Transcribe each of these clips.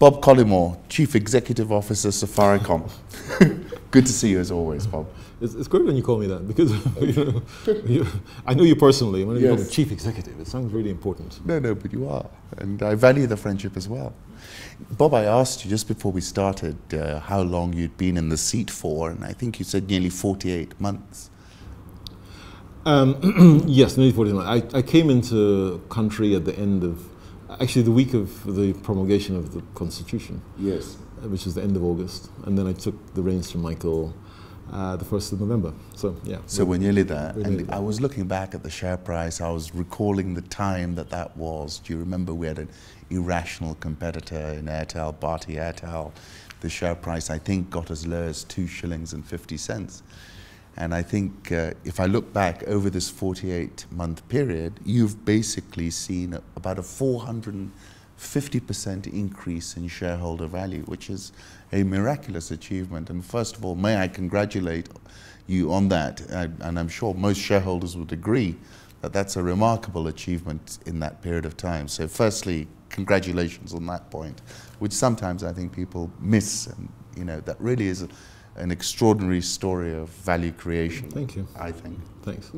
Bob Collymore, Chief Executive Officer, Safaricom. Good to see you as always, Bob. It's, it's great when you call me that because you know, you, I know you personally. When you call me chief executive, it sounds really important. No, no, but you are. And I value the friendship as well. Bob, I asked you just before we started uh, how long you'd been in the seat for, and I think you said nearly 48 months. Um, yes, nearly 49. I, I came into country at the end of, actually the week of the promulgation of the constitution, Yes. uh, which was the end of August, and then I took the reins from Michael uh, the first of November. So yeah. So we're nearly there. We're and nearly there. I was looking back at the share price. I was recalling the time that that was. Do you remember we had an irrational competitor in Airtel, Bharti Airtel? The share price, I think, got as low as two shillings and 50 cents. And I think uh, if I look back over this 48 month period, you've basically seen about a 450% increase in shareholder value, which is a miraculous achievement. And first of all, may I congratulate you on that. Uh, and I'm sure most shareholders would agree that that's a remarkable achievement in that period of time. So, firstly, congratulations on that point, which sometimes I think people miss. And, you know, that really is an extraordinary story of value creation. Thank you. I think. Thanks.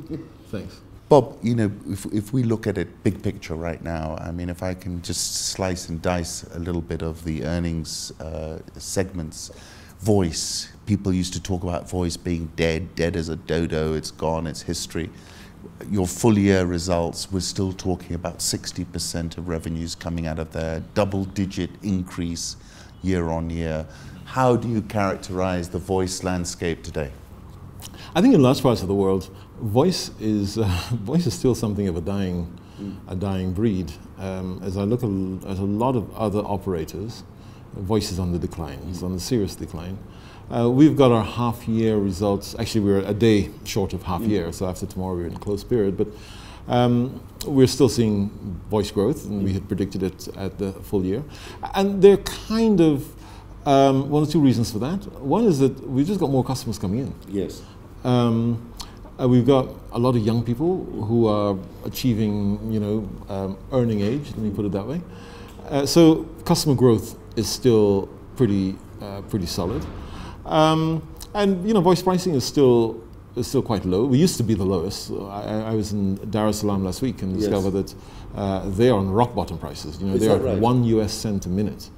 Thanks. Bob, you know, if, if we look at it big picture right now, I mean, if I can just slice and dice a little bit of the earnings uh, segments, voice, people used to talk about voice being dead, dead as a dodo, it's gone, it's history. Your full year results, we're still talking about 60% of revenues coming out of there, double digit increase year on year. How do you characterize the voice landscape today? I think in large parts of the world, voice is uh, voice is still something of a dying, a dying breed. Um, as I look at a lot of other operators, voice is on the decline. It's on the serious decline. Uh, we've got our half-year results. Actually, we're a day short of half-year, so after tomorrow we're in a closed period. But um, we're still seeing voice growth, and we had predicted it at the full year. And they're kind of um, one or two reasons for that. One is that we've just got more customers coming in. Yes. Um, uh, we've got a lot of young people who are achieving, you know, um, earning age. Let me put it that way. Uh, so customer growth is still pretty, uh, pretty solid, um, and you know, voice pricing is still is still quite low. We used to be the lowest. I, I was in Dar es Salaam last week and Yes. discovered that uh, they are on rock bottom prices. You know, Is they are at right? one U.S. cent a minute,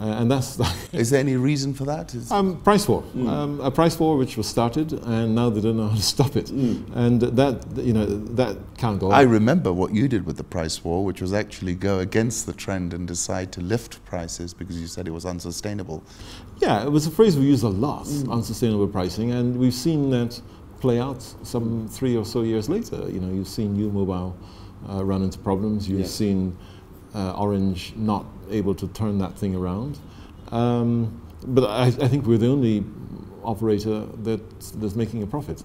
uh, and that's Is there any reason for that? Is- Um, price war, um, a price war which was started, and now they don't know how to stop it, and that you know that can't go on. I remember what you did with the price war, which was actually go against the trend and decide to lift prices because you said it was unsustainable. yeah, it was a phrase we use a lot, unsustainable pricing, and we've seen that play out some three or so years later. You know, you've seen Yu Mobile uh, run into problems. You've Yeah. seen uh, Orange not able to turn that thing around. Um, but I, I think we're the only operator that, that's making a profit.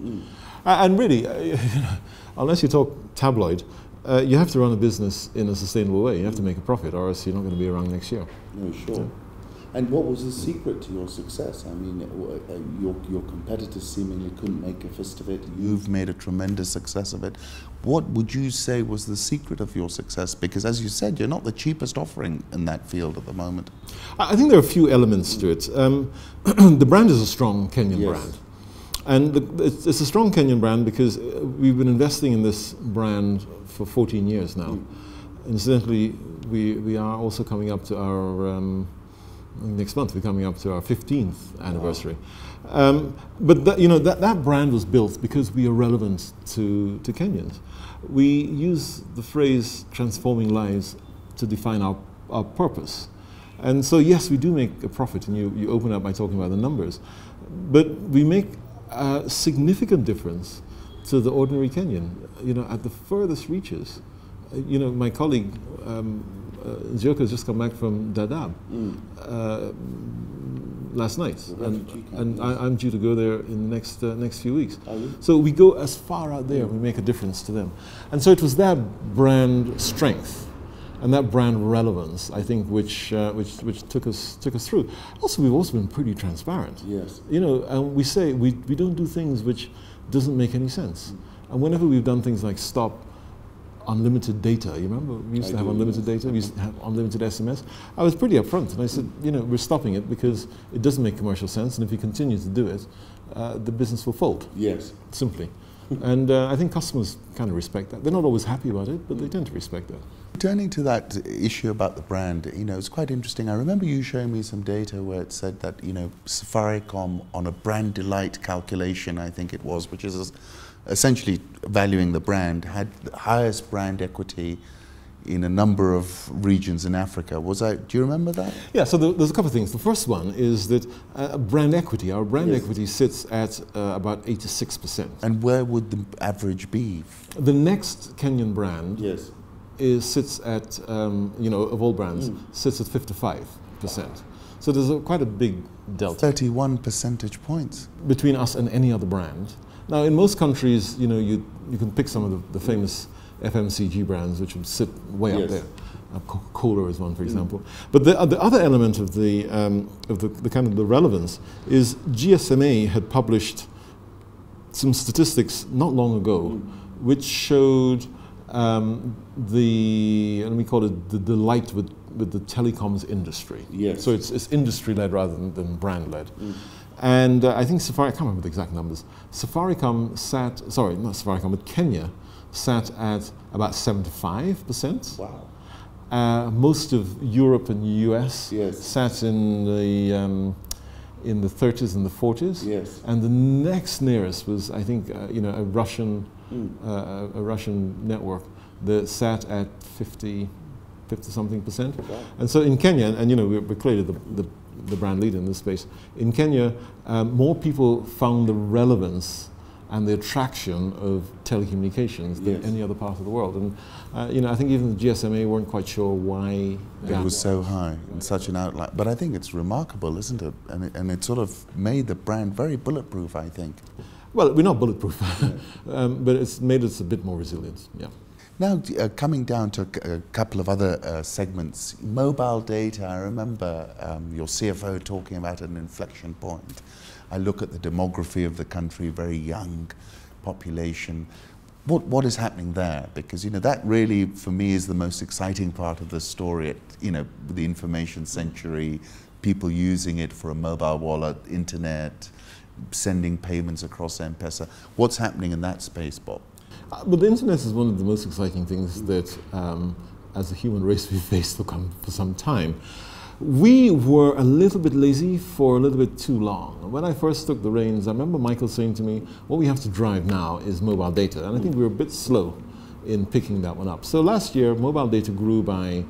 A- And really, uh, unless you talk tabloid, uh, you have to run a business in a sustainable way. You have to make a profit, or else you're not going to be around next year. No, sure. And what was the secret to your success? I mean, uh, uh, your, your competitors seemingly couldn't make a fist of it. You've made a tremendous success of it. What would you say was the secret of your success? Because, as you said, you're not the cheapest offering in that field at the moment. I think there are a few elements to it. Um, the brand is a strong Kenyan Yes. brand. And the, it's, it's a strong Kenyan brand because uh, we've been investing in this brand for 14 years now. Incidentally, we, we are also coming up to our, um, next month, we're coming up to our 15th anniversary. Um, but that, you know, that, that brand was built because we are relevant to, to Kenyans. We use the phrase transforming lives to define our, our purpose. And so, yes, we do make a profit, and you, you open up by talking about the numbers, but we make a significant difference to the ordinary Kenyan, you know, at the furthest reaches. You know, my colleague, um, uh, has just come back from Dadaab uh, last night, and, and I, I'm due to go there in the next, uh, next few weeks. So we go as far out there, we make a difference to them. And so it was that brand strength and that brand relevance, I think, which, uh, which, which took, us, took us through. Also, we've also been pretty transparent. Yes. You know, and we say we, we don't do things which doesn't make any sense. And whenever we've done things like stop unlimited data. You remember we used I to have unlimited data. We used to have unlimited SMS. I was pretty upfront, and I said, you know, we're stopping it because it doesn't make commercial sense, and if you continue to do it, uh, the business will fold Yes. simply. and uh, I think customers kind of respect that. They're not always happy about it, but they tend to respect that. Turning to that issue about the brand, you know, it's quite interesting. I remember you showing me some data where it said that, you know, Safaricom on a brand delight calculation, I think it was, which is essentially valuing the brand, had the highest brand equity in a number of regions in Africa. Was I, do you remember that? Yeah, so there's a couple of things. The first one is that uh, brand equity, our brand Yes. equity sits at uh, about 86%. And where would the average be? The next Kenyan brand Yes. Is sits at, um, you know, of all brands, Mm. sits at 55%. So there's a, quite a big delta 31 percentage points. between us and any other brand. Now, in most countries, you know, you, you can pick some of the, the famous FMCG brands, which would sit way Yes. up there. Uh, Coca-Cola is one, for example. But the, uh, the other element of the, um, of the, the kind of the relevance is GSMA had published some statistics not long ago, which showed um, the, let me call it the delight with, with the telecoms industry. Yes. So it's, it's industry led rather than, than brand led. And uh, I think Safari, I can't remember the exact numbers. Safaricom sat, sorry, not Safaricom, but Kenya sat at about 75%. Wow. Uh, most of Europe and US Yes. sat in the, um, in the 30s and the 40s. Yes. And the next nearest was, I think, uh, you know, a Russian, Mm. uh, a Russian network that sat at 50, 50 something percent. Wow. And so in Kenya, and you know, we're, we're clearly the, the, the brand leader in this space. In Kenya, um, more people found the relevance and the attraction of telecommunications than Yes. any other part of the world. And uh, you know, I think even the GSMA weren't quite sure why It was so high and such an outlier. But I think it's remarkable, isn't it? And it, and it sort of made the brand very bulletproof, I think. Well, we're not bulletproof, um, but it's made us a bit more resilient. Yeah. Now, uh, coming down to a couple of other uh, segments, mobile data, I remember um, your CFO talking about an inflection point. I look at the demography of the country, very young population. What, what is happening there? Because, you know, that really, for me, is the most exciting part of the story. It, you know, the information century, people using it for a mobile wallet, internet, sending payments across M-Pesa. What's happening in that space, Bob? Uh, but the internet is one of the most exciting things that, um, as a human race, we've faced for, for some time. We were a little bit lazy for a little bit too long. When I first took the reins, I remember Michael saying to me, What we have to drive now is mobile data. And I think we were a bit slow in picking that one up. So last year, mobile data grew by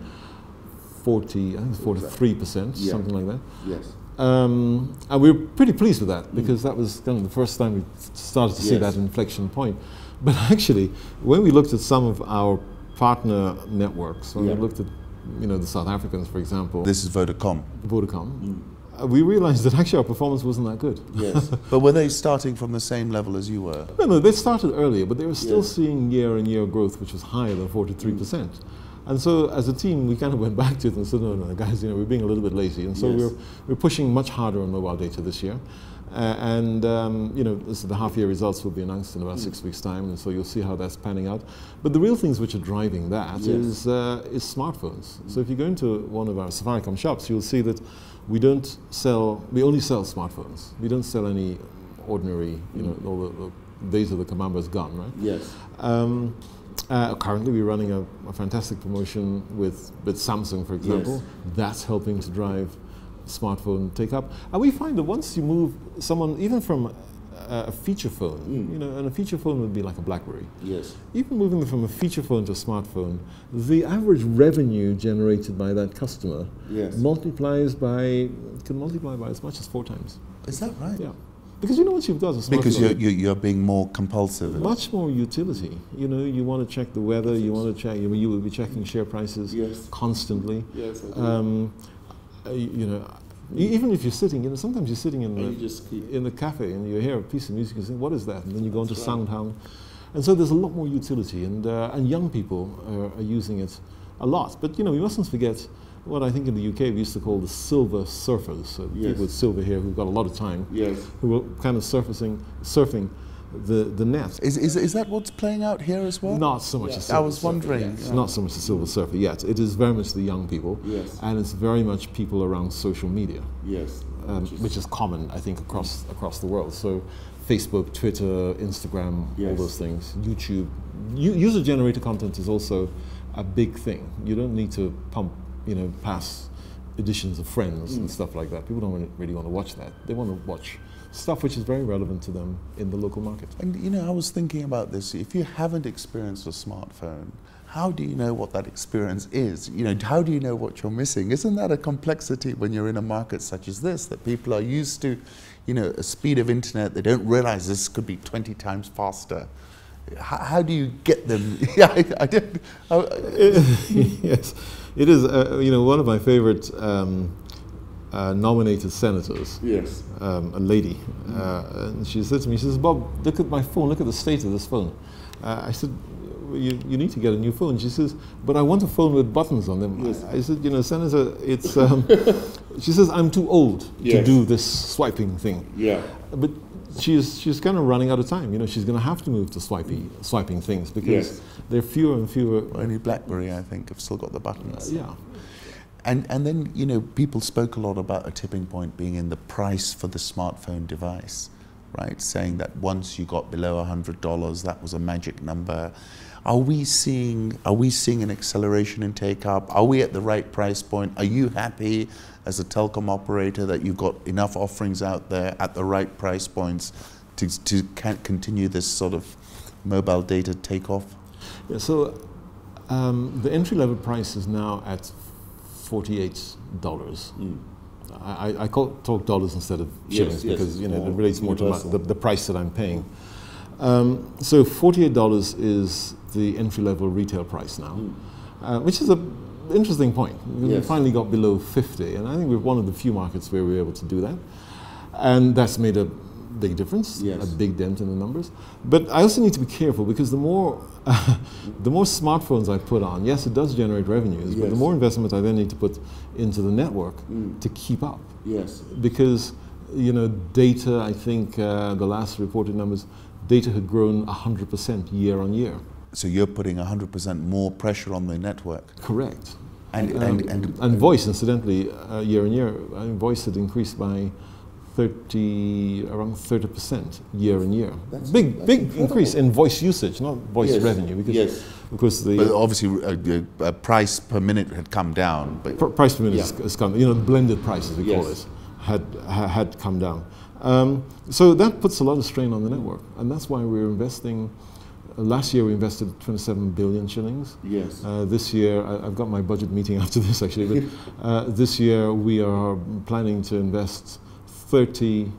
40, I think 43%, Yeah. something like that. Yes. Um, and we were pretty pleased with that because that was kind of the first time we started to see that inflection point. But actually, when we looked at some of our partner networks, when Yeah. we looked at you know the South Africans, for example, This is Vodacom. Vodacom, uh, we realized that actually our performance wasn't that good. Yes. but were they starting from the same level as you were? No, no, they started earlier, but they were still Yes. seeing year-on-year growth, which was higher than 43%. And so, as a team, we kind of went back to it and said, no, no, guys, you know, we're being a little bit lazy. And so Yes. we're, we're pushing much harder on mobile data this year. Uh, and, um, you know, this, the half-year results will be announced in about six weeks' time, and so you'll see how that's panning out. But the real things which are driving that Yes. is uh, is smartphones. So if you go into one of our Safaricom shops, you'll see that we don't sell, we only sell smartphones. We don't sell any ordinary, you know, all the, the days of the Kabambe's gone, right? Yes. Um, uh, currently, we're running a, a fantastic promotion with, with Samsung, for example. Yes. That's helping to drive smartphone take up. And we find that once you move someone, even from a, a feature phone, Mm. you know, and a feature phone would be like a BlackBerry. Yes. Even moving them from a feature phone to a smartphone, the average revenue generated by that customer Yes. multiplies by can multiply by as much as four times. Is that right? Yeah, because you know what you've got a smartphone, Because you're, you're, you're being more compulsive. much more utility. You know, you want to check the weather. You want to check. You, you will be checking share prices Yes. constantly. Yes. I do. Um, uh, you know, even if you're sitting, you know, sometimes you're sitting in And the in the cafe and you hear a piece of music and think, "What is that?" And then you go into right. SoundHound, and so there's a lot more utility, and uh, and young people are, are using it a lot. But you know, we mustn't forget what I think in the UK we used to call the silver surfers, so Yes. people with silver hair who've got a lot of time Yes. who were kind of surfacing, surfing the, the net. Is, is, is that what's playing out here as well? Not so much Yeah. the I Silver was Surfer wondering, yet. yeah. Not so much the Silver Surfer yet. It is very much the young people, Yes. and it's very much people around social media, Yes. um, which is common, I think, across across the world. So, Facebook, Twitter, Instagram, all those things, YouTube, U- user-generated content is also a big thing. You don't need to pump, you know, pass editions of Friends Mm. and stuff like that. People don't really- really want to watch that. They want to watch stuff which is very relevant to them in the local market. And you know, I was thinking about this. If you haven't experienced a smartphone, how do you know what that experience is? You know, how do you know what you're missing? Isn't that a complexity when you're in a market such as this that people are used to, you know, a speed of internet? They don't realize this could be 20 times faster. How, how do you get them? yeah, I, I did. I, yes, it is. Uh, you know, one of my favorite um, uh, nominated senators, Yes. um, a lady, uh, and she said to me, she says, "Bob, look at my phone. Look at the state of this phone." Uh, I said. You, you need to get a new phone. She says, but I want a phone with buttons on them. Yes. I, I said, you know, Senator, it's. Um, she says, I'm too old to do this swiping thing. Yeah. But she's she's kind of running out of time. You know, she's going to have to move to swipey, swiping things because Yes. there are fewer and fewer. only BlackBerry, I think, have still got the buttons. yeah, And, and then, you know, people spoke a lot about a tipping point being in the price for the smartphone device, right? Saying that once you got below $100, that was a magic number. Are we seeing, are we seeing an acceleration in take up? Are we at the right price point? Are you happy as a telecom operator that you've got enough offerings out there at the right price points to, to continue this sort of mobile data takeoff? yeah. So um, the entry level price is now at forty-eight dollars. Mm. I, I- call, talk dollars instead of shillings yes, because you know it relates more to my, the, the price that I'm paying. Um, so forty-eight dollars is the entry-level retail price now, Mm. uh, which is an interesting point. We finally got below fifty, and I think we're one of the few markets where we're able to do that, and that's made a big difference, Yes. a big dent in the numbers. But I also need to be careful because the more the more smartphones I put on, yes, it does generate revenues, but the more investment I then need to put into the network Mm. to keep up Yes. because you know data i think uh, the last reported numbers data had grown 100% year on year So you're putting 100% more pressure on the network. correct And, Um, and, and, and voice incidentally uh, year on year I mean, voice had increased by 30 around 30% year on year That's- big that's big incredible. increase in voice usage not voice Yes. revenue because Yes. because the But obviously, uh, the uh, price per minute had come down. But Pr- price per minute Yeah. has- has come, you know, blended prices as we call Yes. it, had, ha, had come down. Um, so that puts a lot of strain on the network, and that's why we're investing. Uh, last year we invested 27 billion shillings. Yes. Uh, this year, I, I've got my budget meeting after this actually, but uh, this year we are planning to invest 30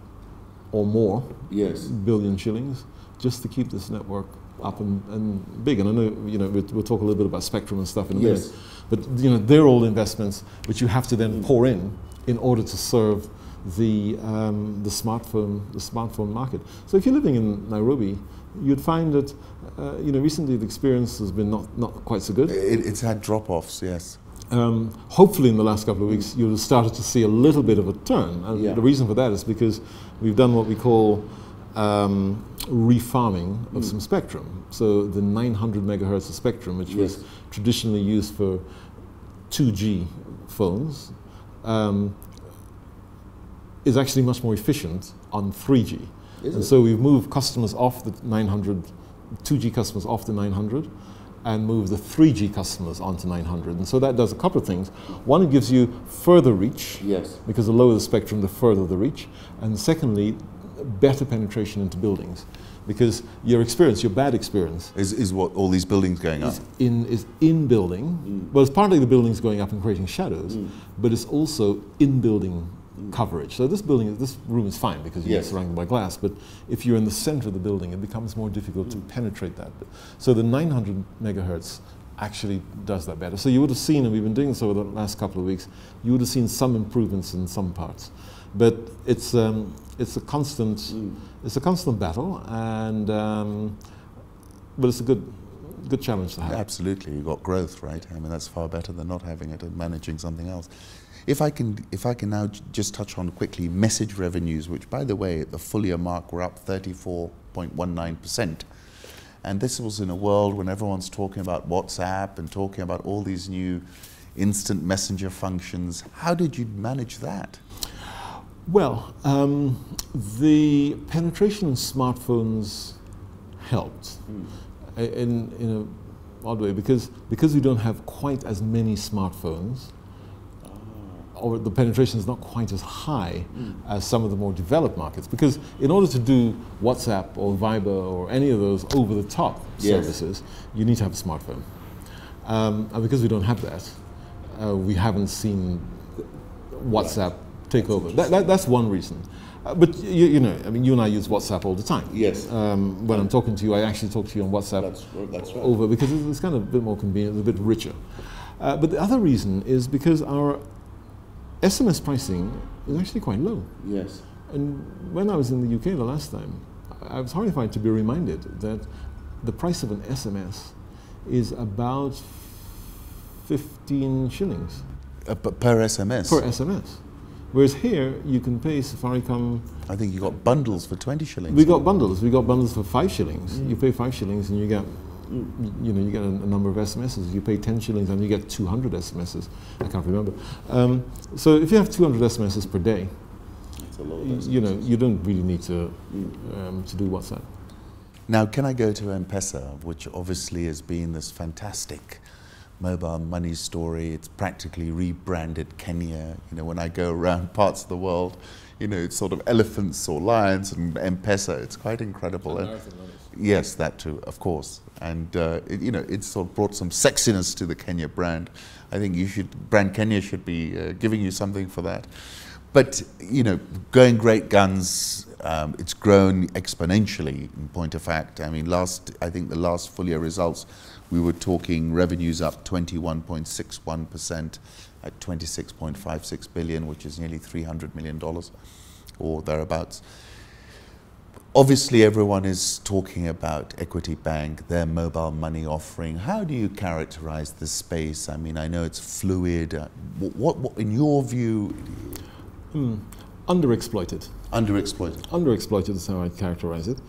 or more yes. billion shillings just to keep this network up and, and big. And I know, you know, we'll, we'll talk a little bit about spectrum and stuff in a Yes. minute. But, you know, they're all investments which you have to then Mm. pour in in order to serve the, um, the, smartphone, the smartphone market. So if you're living in Nairobi, you'd find that, uh, you know, recently the experience has been not, not quite so good. it, it's had drop offs, yes. Um, hopefully, in the last couple of weeks, you'll have started to see a little bit of a turn. And Yeah. the reason for that is because we've done what we call um, refarming of Mm. some spectrum. So the 900 megahertz of spectrum, which was traditionally used for 2G phones, um, is actually much more efficient on 3G. Is and it? so we've moved customers off the 900, 2G customers off the 900 and move the 3G customers onto 900. And so that does a couple of things. One, it gives you further reach, Yes. because the lower the spectrum, the further the reach. And secondly, better penetration into buildings. Because your experience, your bad experience, Is, is what all these buildings going up. is in, is in building. Mm. Well, it's partly the buildings going up and creating shadows, Mm. but it's also in building coverage. So this building, this room is fine because you're Yes. surrounded by glass, but if you're in the center of the building, it becomes more difficult to Mm. penetrate that. So the 900 megahertz actually does that better. So you would have seen, and we've been doing this over the last couple of weeks, you would have seen some improvements in some parts. But it's, um, it's a constant, Mm. it's a constant battle, and um, but it's a good, good challenge to have. Absolutely, you've got growth, right? I mean, that's far better than not having it and managing something else. If I can, if I can now j- just touch on quickly message revenues, which, by the way, at the full year mark, were up 34 0.19%. And this was in a world when everyone's talking about WhatsApp and talking about all these new instant messenger functions. How did you manage that? Well, um, the penetration in smartphones helped mm. in, in an odd way because, because we don't have quite as many smartphones or the penetration is not quite as high mm. as some of the more developed markets. Because in order to do WhatsApp or Viber or any of those over the top yes. services, you need to have a smartphone. Um, and because we don't have that, uh, we haven't seen WhatsApp right. take over. That, that, that's one reason. Uh, but you, you, know, I mean, you and I use WhatsApp all the time. Yes. Um, when I'm talking to you, I actually talk to you on WhatsApp that's, that's right. over because it's kind of a bit more convenient, a bit richer. Uh, but the other reason is because our SMS pricing is actually quite low. Yes. And when I was in the UK the last time, I was horrified to be reminded that the price of an SMS is about 15 shillings. Uh, per SMS? Per SMS. Whereas here, you can pay Safaricom. I think you got bundles for 20 shillings. We got bundles. We got bundles for five shillings. Mm. You pay five shillings and you get you know, you get a, a, number of SMSs. You pay 10 shillings and you get 200 SMSs. I can't remember. Um, so if you have 200 SMSs per day, you know, you don't really need to, um, to do WhatsApp. Now, can I go to M-Pesa, which obviously has been this fantastic mobile money story. It's practically rebranded Kenya. You know, when I go around parts of the world, you know, it's sort of elephants or lions and M-Pesa. It's quite incredible. And yes, that too, of course. And uh, it, you know, it's sort of brought some sexiness to the Kenya brand. I think you should, brand Kenya should be uh, giving you something for that. But you know, going great guns. Um, it's grown exponentially. In point of fact, I mean, last I think the last full year results, we were talking revenues up 21.61 percent at 26.56 billion, which is nearly 300 million dollars, or thereabouts. Obviously, everyone is talking about Equity Bank, their mobile money offering. How do you characterize the space? I mean, I know it's fluid. Uh, what, what, in your view? Hmm. Underexploited. Underexploited. Underexploited is how I characterize it.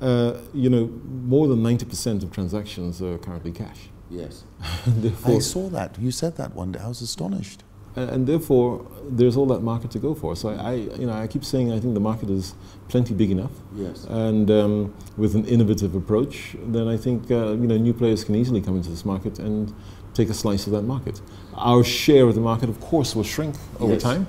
Uh, you know, more than 90% of transactions are currently cash. Yes. I saw that. You said that one day. I was astonished and, and, therefore there's all that market to go for. So I, I, you know, I keep saying I think the market is plenty big enough. Yes. And um, with an innovative approach, then I think uh, you know new players can easily come into this market and take a slice of that market. Our share of the market, of course, will shrink over yes. time.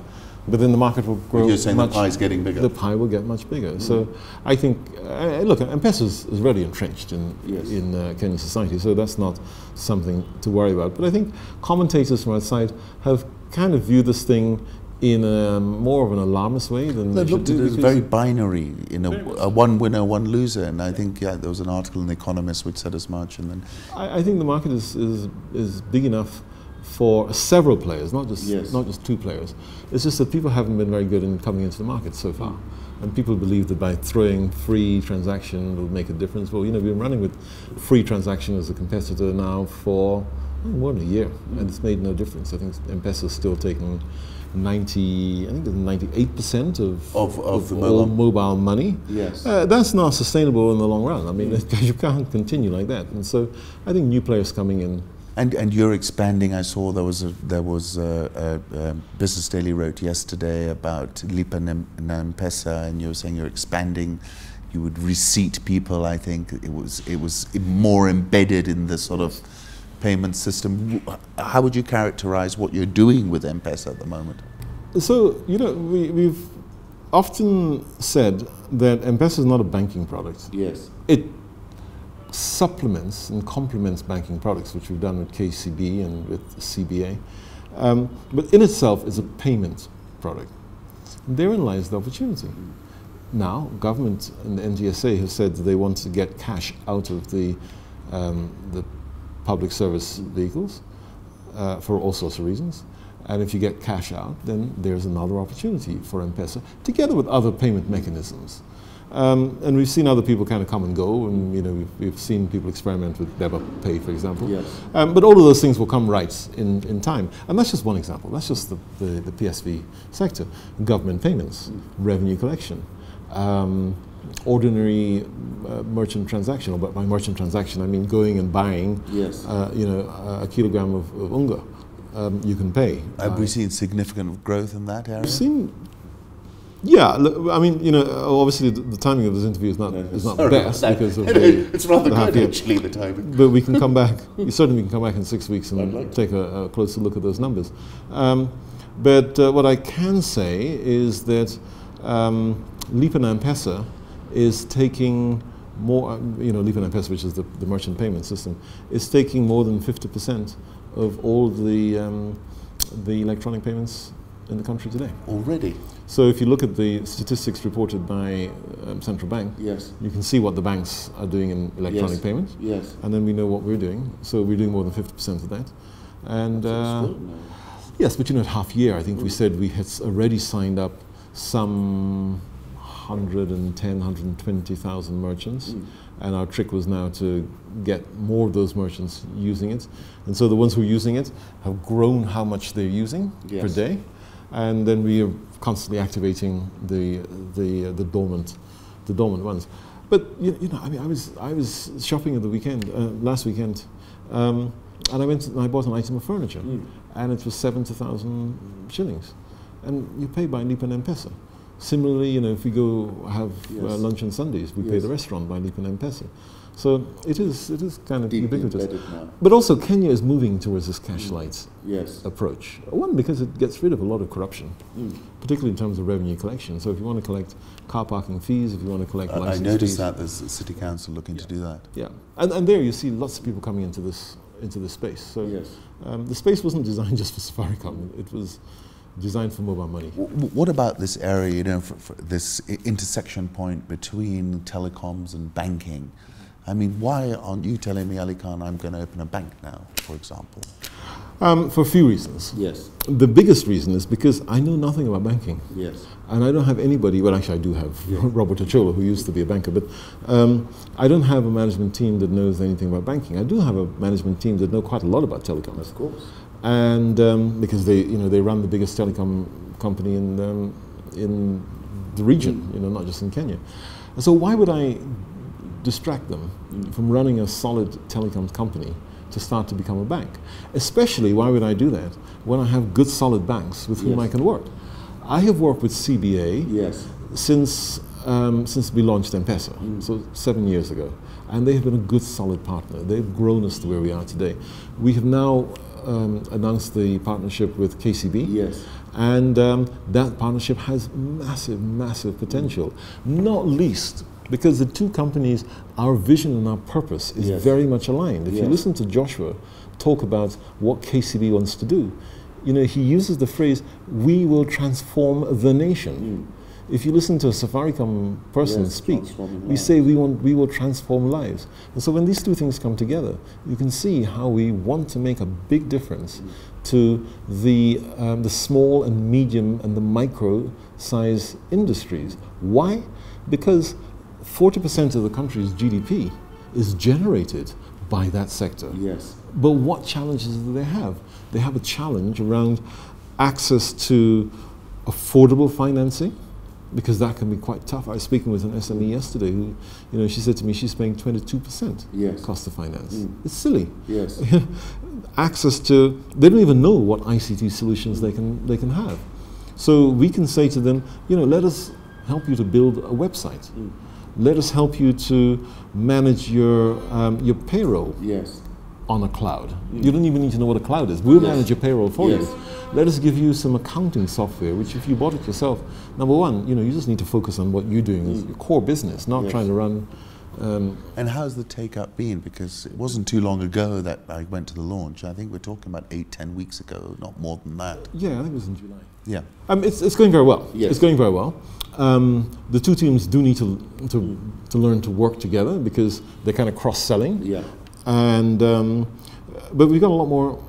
But then the market will grow. You're saying much, the pie is getting bigger. The pie will get much bigger. Mm. So I think, uh, look, M-Pesa is, is really entrenched in yes. in uh, Kenyan society, so that's not something to worry about. But I think commentators from outside have kind of view this thing in a um, more of an alarmist way than they looked at it as very binary, you know, a one winner, one loser, and I think yeah, there was an article in the Economist which said as much. And then I, I think the market is, is is big enough for several players, not just yes. not just two players. It's just that people haven't been very good in coming into the market so far, and people believe that by throwing free transaction will make a difference. Well, you know, we've been running with free transaction as a competitor now for more than a year, and it's made no difference. I think M-Pesa is still taking 90, I think it's 98 percent of, of, of, of all mobile money. Yes, uh, that's not sustainable in the long run. I mean, mm. you can't continue like that. And so, I think new players coming in. And and you're expanding. I saw there was a there was a, a, a Business Daily wrote yesterday about Lipa na M-Pesa, and you were saying you're expanding. You would receipt people. I think it was it was more embedded in the sort of payment system. How would you characterize what you're doing with M-Pesa at the moment? So, you know, we, we've often said that M-Pesa is not a banking product. Yes. It supplements and complements banking products, which we've done with KCB and with CBA. Um, but in itself it's a payment product. Therein lies the opportunity. Now, government and the NTSA have said that they want to get cash out of the, um, the public service vehicles uh, for all sorts of reasons. And if you get cash out, then there's another opportunity for M-Pesa, together with other payment mechanisms. Um, and we've seen other people kind of come and go, and you know we've, we've seen people experiment with Beba Pay, for example. Yes. Um, but all of those things will come right in, in time. And that's just one example. That's just the, the, the PSV sector. Government payments, mm. revenue collection. Um, ordinary uh, merchant transaction. But by merchant transaction, I mean going and buying, Yes. uh, you know, a kilogram of, of unga. Um, you can pay. Have we seen significant growth in that area? We've seen, yeah. look, I mean, you know, obviously the, the timing of this interview is not is not the best because of the, it's rather the half good year. actually the timing. But we can come back. You certainly, we can come back in six weeks and like take a, a closer look at those numbers. Um, but uh, what I can say is that um, Lipa na M-Pesa is taking more. You know, Lipa na M-Pesa, which is the, the merchant payment system, is taking more than fifty percent of all the um, the electronic payments in the country today. Already? So if you look at the statistics reported by um, central bank, Yes. you can see what the banks are doing in electronic Yes. payments Yes. and then we know what we're doing. So we're doing more than 50% of that. And uh, yes, but you know, at half year, I think we said we had already signed up some 110, 120,000 merchants. Mm. And our trick was now to get more of those merchants using it. And so the ones who are using it have grown how much they're using per day. And then we are constantly activating the, the, uh, the dormant, the dormant ones. But you, you know, I mean, I was I was shopping at the weekend uh, last weekend, um, and I went and I bought an item of furniture, Mm. and it was seventy thousand shillings, and you pay by and M-Pesa. Similarly, you know, if we go have uh, lunch on Sundays, we pay the restaurant by Lipa na M-Pesa. So it is it is kind of Deeply ubiquitous. But also, Kenya is moving towards this cash light Yes. approach. One because it gets rid of a lot of corruption Mm. particularly in terms of revenue collection. So if you want to collect car parking fees, if you want to collect I- I noticed fees, that there's a city council looking to do that. yeah, and, and there you see lots of people coming into this into this space. So Yes. um, the space wasn't designed just for Safaricom; it was designed for mobile money. What about this area, you know, for, for this intersection point between telecoms and banking? I mean, why aren't you telling me, Aly-Khan, I'm going to open a bank now, for example? Um, for a few reasons. Yes. The biggest reason is because I know nothing about banking. Yes. And I don't have anybody, well, actually, I do have Robert Ochola, who used to be a banker, but um, I don't have a management team that knows anything about banking. I do have a management team that know quite a lot about telecoms. Of course. And um, because they, you know, they run the biggest telecom company in um, in the region, you know, not just in Kenya. So why would I distract them from running a solid telecoms company to start to become a bank? Especially, why would I do that when I have good, solid banks with whom Yes. I can work? I have worked with CBA Yes. since um, since we launched M-Pesa, so seven years ago, and they have been a good, solid partner. They've grown us to where we are today. We have now um, announced the partnership with KCB, Yes. and um, that partnership has massive, massive potential. Not least because the two companies, our vision and our purpose is Yes. very much aligned. If you listen to Joshua talk about what KCB wants to do, you know, he uses the phrase, "We will transform the nation." If you listen to a Safaricom person Yes, speak, we say we want we will transform lives. And so when these two things come together, you can see how we want to make a big difference to the um, the small and medium and the micro size industries. Why? Because 40% of the country's GDP is generated by that sector. Yes. But what challenges do they have? They have a challenge around access to affordable financing, because that can be quite tough. I was speaking with an SME yesterday who, you know, she said to me she's paying 22% Yes. cost of finance. Mm. It's silly. Yes. access to, they don't even know what ICT solutions they can, they can have. So we can say to them, you know, let us help you to build a website. Mm. Let us help you to manage your, um, your payroll Yes. on a cloud. You don't even need to know what a cloud is. We'll Yes. manage your payroll for Yes. you. Let us give you some accounting software, which if you bought it yourself, number one, you know, you just need to focus on what you're doing as your core business, not Yes. trying to run. Um, And how's the take up been? Because it wasn't too long ago that I went to the launch. I think we're talking about eight, ten weeks ago, not more than that. yeah, I think it was in July. Yeah. Um, it's, it's going very well. Yes. It's going very well. Um, the two teams do need to, to, to learn to work together because they're kind of cross selling. Yeah. and um, but we've got a lot more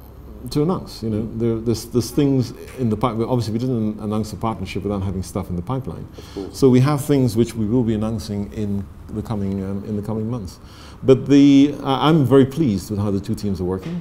to announce. You know, there, there's, there's things in the pipeline. Obviously, we didn't announce the partnership without having stuff in the pipeline. So we have things which we will be announcing in the coming um, in the coming months. But the I I'm very pleased with how the two teams are working.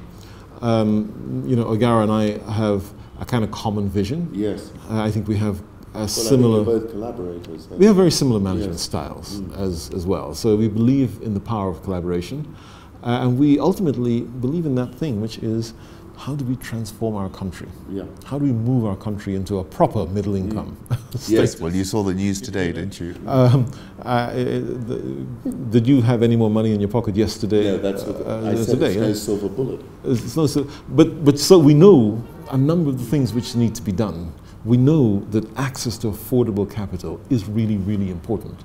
Um, you know, Oigara and I have a kind of common vision. Yes. Uh, I think we have a Well, similar. I think you're both collaborators. We have very similar management Yes. styles Mm. as, as well. So we believe in the power of collaboration. Uh, and we ultimately believe in that thing, which is how do we transform our country? Yeah. How do we move our country into a proper middle income state? Yes, well, you saw the news today, didn't you? Um, uh, the, did you have any more money in your pocket yesterday? Yeah, that's what uh, I said. today, It's yeah? no silver bullet. It's not so, but, but so we know a number of the things which need to be done. We know that access to affordable capital is really, really important.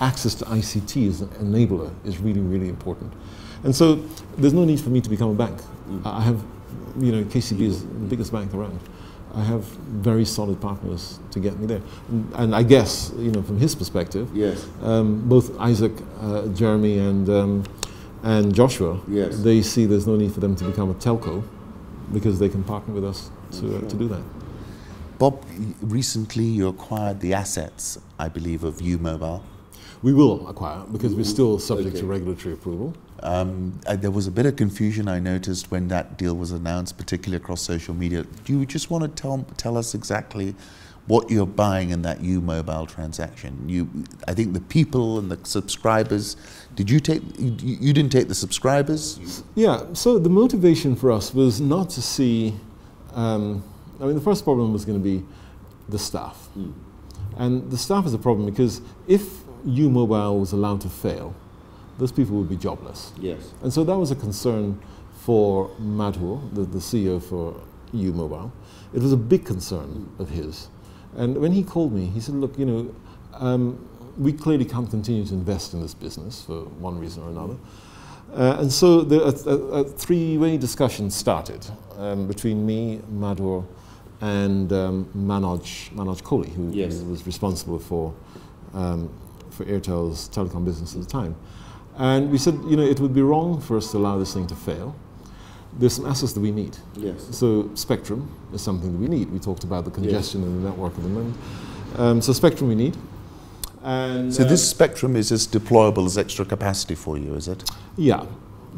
Access to ICT as an enabler is really, really important. And so there's no need for me to become a bank. I have, you know, KCB is the biggest bank around. I have very solid partners to get me there. And, and I guess, you know, from his perspective, Yes. um, both Isaac, uh, Jeremy, and um, and Joshua, Yes. they see there's no need for them to become a telco because they can partner with us to, uh, to do that. Bob, recently you acquired the assets, I believe, of Yu Mobile. We will acquire because we're still subject to regulatory approval. Um, uh, there was a bit of confusion I noticed when that deal was announced, particularly across social media. Do you just want to tell tell us exactly what you're buying in that Yu Mobile transaction? You, I think the people and the subscribers. Did you take? You, you didn't take the subscribers. Yeah, so the motivation for us was not to see, um, I mean, the first problem was going to be the staff. Mm. And the staff is a problem because if Yu Mobile was allowed to fail, those people would be jobless. Yes. And so that was a concern for Madhur, the, the CEO for Yu Mobile. It was a big concern of his. And when he called me, he said, Look, you know, um, we clearly can't continue to invest in this business for one reason or another. Uh, and so the, a, a, a three way discussion started um, between me, Madhur, and um, Manoj, Manoj Kohli, who, Yes. who was responsible for, um, for Airtel's telecom business at the time. And we said, you know, it would be wrong for us to allow this thing to fail. There's some assets that we need. Yes. So spectrum is something that we need. We talked about the congestion in the network at the moment. Um, so spectrum we need. And So this spectrum is as deployable as extra capacity for you, is it? yeah.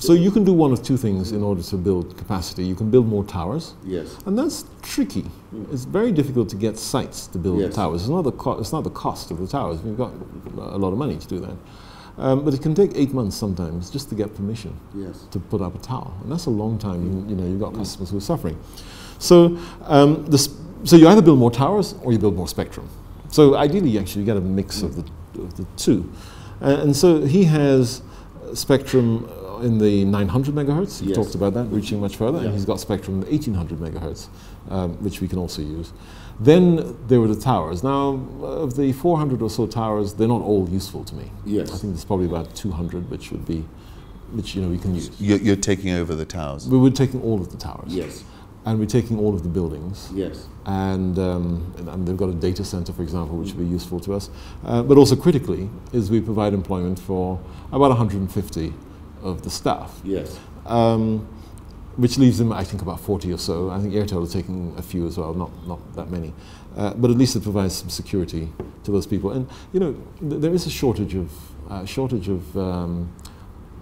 So you can do one of two things in order to build capacity. You can build more towers, Yes. and that's tricky. It's very difficult to get sites to build Yes. towers. It's not the it's not the cost of the towers. We've got a lot of money to do that, um, but it can take eight months sometimes just to get permission Yes. to put up a tower, and that's a long time. You, you know, you've got customers who are suffering. So, um, the sp- so you either build more towers or you build more spectrum. So ideally, actually, you get a mix of the of the two. Uh, and so he has spectrum in the 900 megahertz. Yes. talked about that, reaching much further. Yeah. And he's got spectrum in the 1800 megahertz, um, which we can also use. Then there were the towers. Now, of the 400 or so towers, they're not all useful to me. Yes. I think there's probably about 200 which would be, which you know we can use. You're, you're taking over the towers. We were taking all of the towers, Yes. and we're taking all of the buildings, Yes. and, um, and, and they've got a data center, for example, which would be useful to us. Uh, but also critically, is we provide employment for about 150 of the staff, Yes. um, which leaves them, I think, about 40 or so. I think Airtel are taking a few as well, not not that many, uh, but at least it provides some security to those people. And you know, th- there is a shortage of uh, shortage of um,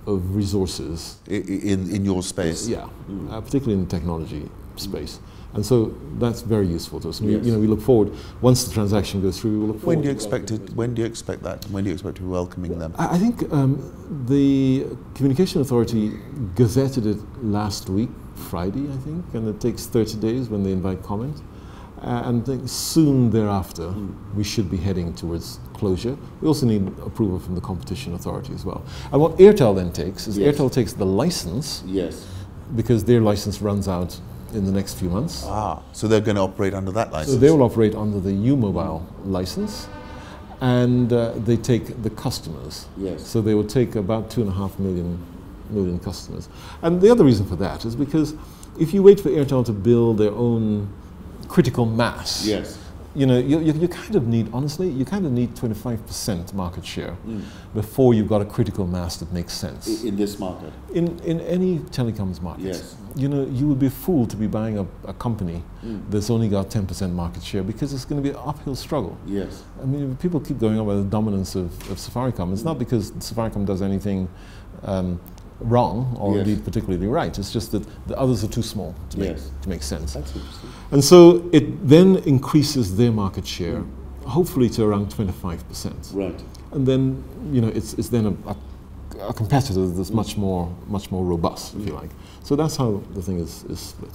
of resources In, in your space. yeah, uh, particularly in the technology space. And so that's very useful to us. We, Yes. you know, we look forward, once the transaction goes through, we look forward. When do you expect it? When do you expect that? When do you expect to be welcoming them? I think um, the Communication Authority gazetted it last week, Friday, I think, and it takes 30 days when they invite comment. Uh, and soon thereafter, we should be heading towards closure. We also need approval from the Competition Authority as well. And what Airtel then takes is Yes. Airtel takes the license, Yes. because their license runs out in the next few months. Ah, so they're going to operate under that license. So they will operate under the Yu-Mobile license, and uh, they take the customers. Yes. So they will take about two and a half million million customers. And the other reason for that is because if you wait for Airtel to build their own critical mass, Yes. you know, you, you, you kind of need, honestly, you kind of need 25% market share before you've got a critical mass that makes sense. I- In this market. In, in any telecoms market, Yes. You know, you would be fooled to be buying a, a company that's only got 10% market share because it's going to be an uphill struggle. Yes. I mean, people keep going on about the dominance of, of Safaricom. It's not because Safaricom does anything um, wrong or Yes. indeed particularly right. It's just that the others are too small to make, to make sense. That's interesting. And so it then increases their market share hopefully to around 25%. Right. And then, you know, it's, it's then a, a, a competitor that's much more, much more robust, if you like. So that's how the thing is, is split.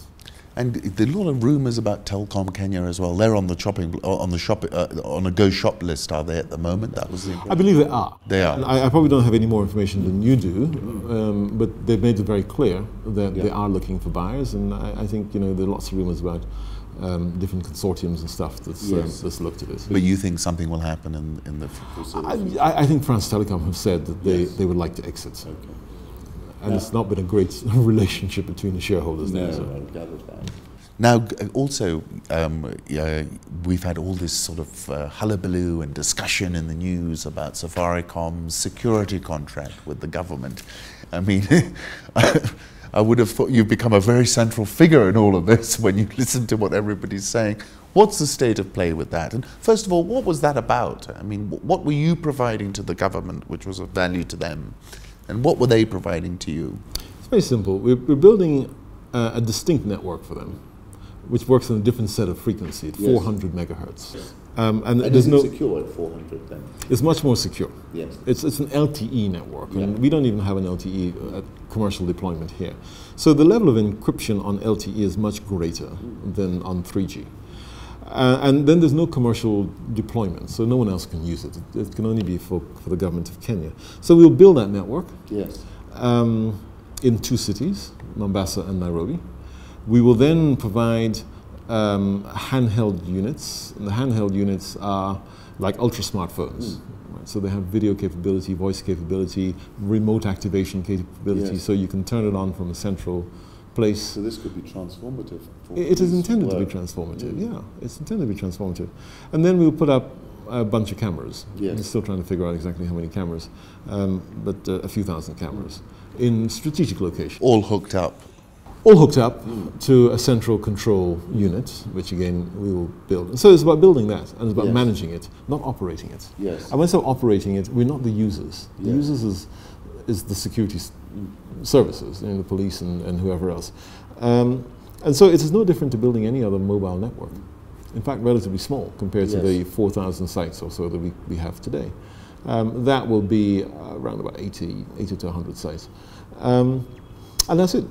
And there are a lot of rumours about Telkom Kenya as well. They're on the shopping on the shop uh, on a go shop list, are they at the moment? That was the I believe they are. They are. I, I probably don't have any more information than you do, um, but they've made it very clear that they are looking for buyers, and I, I think you know there are lots of rumours about um, different consortiums and stuff that's, um, that's looked at this. But you think something will happen in, in the I, I I think France Telecom have said that they, Yes. they would like to exit, Okay. and Yeah. it's not been a great relationship between the shareholders No, there. So. I gathered that. Now, also, um, uh, we've had all this sort of uh, hullabaloo and discussion in the news about Safaricom's security contract with the government. I mean, I would have thought you've become a very central figure in all of this when you listen to what everybody's saying. What's the state of play with that? And first of all, what was that about? I mean, what were you providing to the government which was of value to them? And what were they providing to you? It's very simple. We're, we're building uh, a distinct network for them, which works on a different set of frequency at Yes. 400 megahertz. Um, and And there's is it no, secure at 400 then? it's much more secure. Yes. It's, it's an LTE network, and we don't even have an LTE uh, commercial deployment here. So the level of encryption on LTE is much greater than on 3G. Uh, and then there's no commercial deployment, so no one else can use it. It, it can only be for, for the government of Kenya. So we'll build that network Yes. um, in two cities, Mombasa and Nairobi. We will then provide um, handheld units. And the handheld units are like ultra smartphones. Right? So they have video capability, voice capability, remote activation capability, Yes. so you can turn it on from a central place. So this could be transformative. For It is police intended to be transformative, Mm. yeah. It's intended to be transformative. And then we'll put up a bunch of cameras. Yes. We're still trying to figure out exactly how many cameras, um, but uh, a few thousand cameras in strategic locations. All hooked up. All hooked up to a central control unit, which again we will build. So it's about building that and it's about Yes. managing it, not operating it. Yes. And when I say operating it, we're not the users. The Yes. users is, is the security s- services, you know, the police and, and whoever else. Um, and so it is no different to building any other mobile network. In fact, relatively small compared to the 4,000 sites or so that we, we have today. Um, that will be uh, around about 80, 80 to 100 sites. Um, and that's it.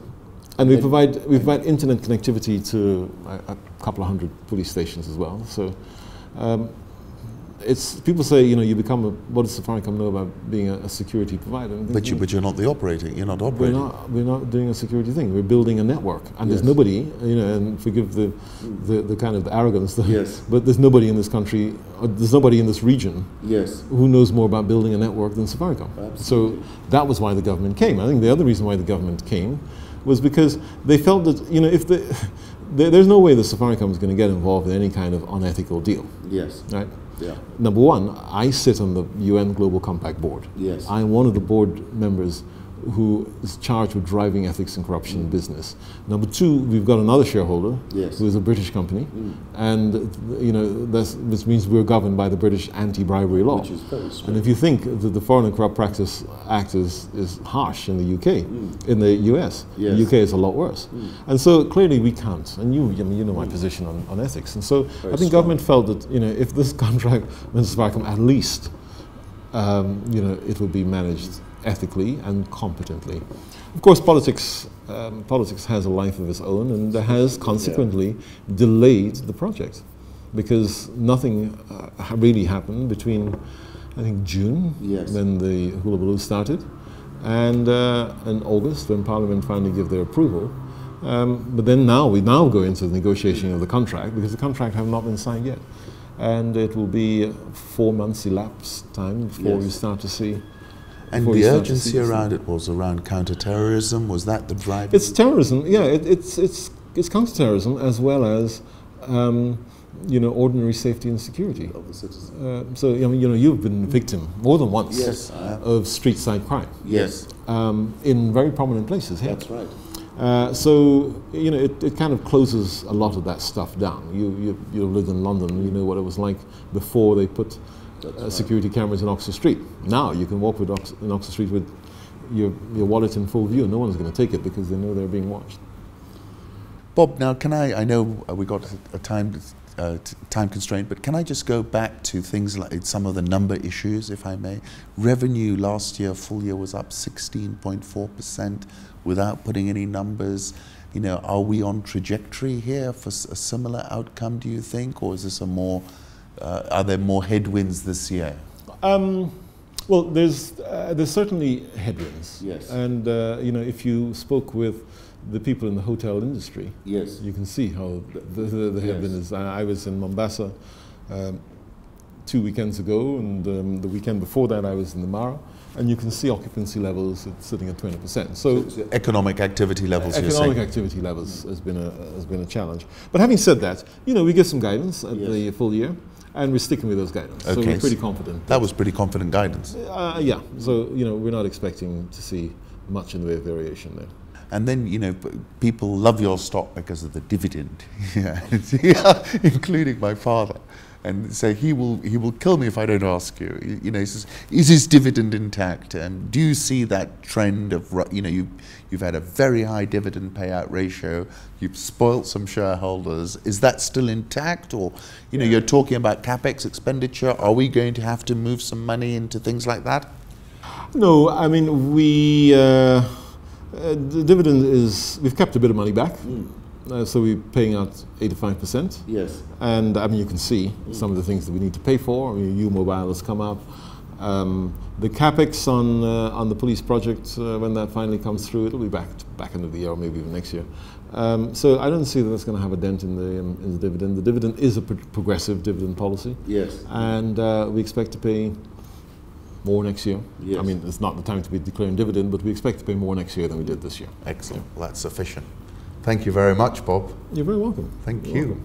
And we provide, we provide internet connectivity to a, a couple of hundred police stations as well. So um, it's, people say, you know, you become a, what does Safaricom know about being a, a security provider? But, you, but you're not the operating. You're not operating. we're not, we're not doing a security thing. We're building a network. And there's nobody, you know, and forgive the, the, the kind of arrogance, Yes. but there's nobody in this country, or there's nobody in this region Yes. who knows more about building a network than Safaricom. Absolutely. So that was why the government came. I think the other reason why the government came was because they felt that, you know, if the, there's no way the Safaricom is going to get involved in any kind of unethical deal, Yes. right? Yeah. Number one, I sit on the UN Global Compact board. Yes. I'm one of the board members who is charged with driving ethics and corruption in business. Number two, we've got another shareholder Yes. who is a British company, Mm. and you know that's, this means we're governed by the British anti-bribery law. Which is very And if you think that the Foreign and Corrupt Practice Act is, is harsh in the UK, in the US, Mm. Yes. the UK is a lot worse. And so clearly we can't. And you, I mean, you know my position on, on ethics. And so Very I think strong. government felt that, you know, if this contract went to at least, um, you know, it will be managed ethically and competently. Of course, politics, um, politics has a life of its own, and has consequently delayed the project because nothing uh, really happened between, I think, June, Yes. when the hula baloo started, and uh, in August, when Parliament finally gave their approval. Um, but then now we now go into the negotiation of the contract because the contract have not been signed yet, and it will be four months elapsed time before we Yes. start to see. And the we start to urgency around it was around counterterrorism. Was that the drive? It's terrorism, yeah. It, it's it's it's counterterrorism as well as um, you know ordinary safety and security. Of the citizen. Uh, so I mean, you know, you've been a victim more than once Yes, of street side crime Yes. um, in very prominent places here. That's right. Uh, so you know, it, it kind of closes a lot of that stuff down. You you you lived in London, you know what it was like before they put Uh, security cameras in Oxford Street. Now you can walk with Ox- in Oxford Street with your your wallet in full view. No one's going to take it because they know they're being watched. Bob, now can I? I know uh, we got a, time uh, time constraint, but can I just go back to things like some of the number issues, if I may? Revenue last year, full year, was up 16.4% without putting any numbers. You know, are we on trajectory here for a similar outcome, do you think? Or is this a more, uh, are there more headwinds this year? Um, well, there's uh, there's certainly headwinds. Yes. And uh, you know, if you spoke with the people in the hotel industry, Yes. you can see how the, the, the headwind Yes. is. I was in Mombasa um, two weekends ago, and um, the weekend before that, I was in the Mara, and you can see occupancy levels sitting at 20%. So, So economic activity levels, you're economic activity levels has been a has been a challenge. But having said that, you know, we give some guidance at Yes. the full year, and we're sticking with those guidance. So Okay, we're pretty confident. That was pretty confident guidance. Uh, yeah, so you know we're not expecting to see much in the way of variation there. And then, you know, people love your stock because of the dividend, yeah, including my father. And say he will, he will kill me if I don't ask you. You- know, he says, is his dividend intact? And do you see that trend of, you know, you, you've had a very high dividend payout ratio, you've spoilt some shareholders. Is that still intact? Or, you know, you're talking about capex expenditure. Are we going to have to move some money into things like that? No, I mean we uh, uh, the dividend is we've kept a bit of money back, uh, so we're paying out 85 percent. Yes. And I mean, you can see some of the things that we need to pay for. I mean, Yu Mobile has come up. Um, the capex on uh, on the police project, uh, when that finally comes through, it'll be back back end of the year, or maybe even next year. Um, so I don't see that that's going to have a dent in the um, in the dividend. The dividend is a pro- progressive dividend policy, Yes. and uh, we expect to pay more next year. Yes. I mean, it's not the time to be declaring dividend, but we expect to pay more next year than we did this year. Excellent. Well, that's sufficient. Thank you very much, Bob. You're very welcome. Thank You're you. welcome.